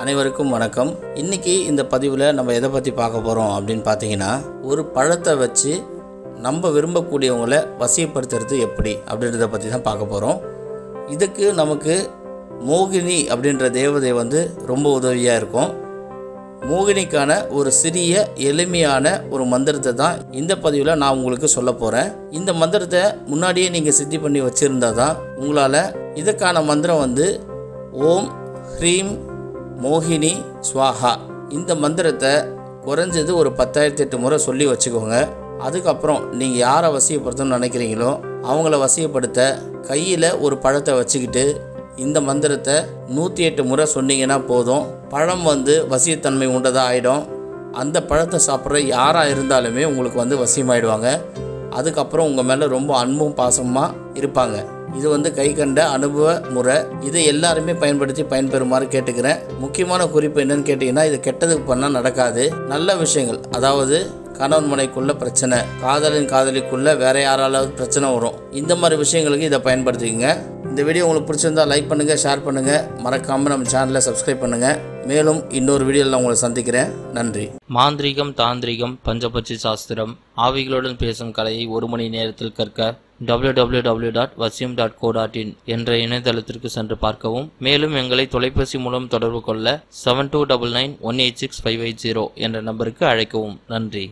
அனைவருக்கும் வணக்கம். இன்னைக்கு இந்த பதிவில் நம்ம எதை பற்றி பார்க்க போகிறோம் அப்படின்னு பார்த்தீங்கன்னா ஒரு பழத்தை வச்சு நம்ம விரும்பக்கூடியவங்களை வசியப்படுத்துறது எப்படி அப்படின்றத பற்றி தான் பார்க்க போகிறோம் இதுக்கு நமக்கு மோகினி அப்படின்ற தேவதை வந்து ரொம்ப உதவியாக இருக்கும். மோகினிக்கான ஒரு சிறிய எளிமையான ஒரு மந்திரத்தை தான் இந்த பதிவில் நான் உங்களுக்கு சொல்ல போகிறேன் இந்த மந்திரத்தை முன்னாடியே நீங்கள் சித்தி பண்ணி வச்சுருந்தா தான் உங்களால் இதுக்கான மந்திரம் வந்து ஓம் ஹ்ரீம் மோகினி ஸ்வாஹா இந்த மந்திரத்தை குறைஞ்சது ஒரு பத்தாயிரத்தி எட்டு முறை சொல்லி வச்சுக்கோங்க. அதுக்கப்புறம் நீங்கள் யாரை வசியப்படுத்தணும்னு நினைக்கிறீங்களோ அவங்கள வசியப்படுத்த கையில் ஒரு பழத்தை வச்சுக்கிட்டு இந்த மந்திரத்தை நூற்றி எட்டு முறை சொன்னீங்கன்னா போதும். பழம் வந்து வசியத்தன்மை உண்டதாக ஆகிடும் அந்த பழத்தை சாப்பிட்ற யாராக இருந்தாலுமே உங்களுக்கு வந்து வசியமாயிடுவாங்க. அதுக்கப்புறம் உங்கள் மேலே ரொம்ப அன்பும் பாசமாக இருப்பாங்க. இது வந்து கை கண்ட அனுபவ முறை. இதை எல்லாருமே பயன்படுத்தி பயன்பெறுமாறு கேட்டுக்கிறேன். முக்கியமான குறிப்பு என்னன்னு கேட்டிங்கன்னா இது கெட்டதுக்கு பண்ணால் நடக்காது. நல்ல விஷயங்கள் அதாவது கணவன் மனைக்குள்ள பிரச்சனை காதலின் காதலிக்குள்ள வேற யாராலாவது பிரச்சனை வரும். இந்த மாதிரி விஷயங்களுக்கு இதை பயன்படுத்திக்கங்க. இந்த வீடியோ உங்களுக்கு பிடிச்சிருந்தா லைக் பண்ணுங்கள் ஷேர் பண்ணுங்கள் மறக்காமல் நம்ம சேனலை சப்ஸ்கிரைப் பண்ணுங்கள் மேலும் இன்னொரு வீடியோவில் உங்களை சந்திக்கிறேன். நன்றி. மாந்திரீகம் தாந்திரிகம் பஞ்சபட்சி சாஸ்திரம் ஆவிகளுடன் பேசும் கலையை ஒரு மணி நேரத்தில் கற்க W dot Vasiyam dot co dot in என்ற இணையதளத்திற்கு சென்று பார்க்கவும். மேலும் எங்களை தொலைபேசி மூலம் தொடர்பு கொள்ள seven two double nine one eight six five eight zero என்ற நம்பருக்கு அழைக்கவும். நன்றி.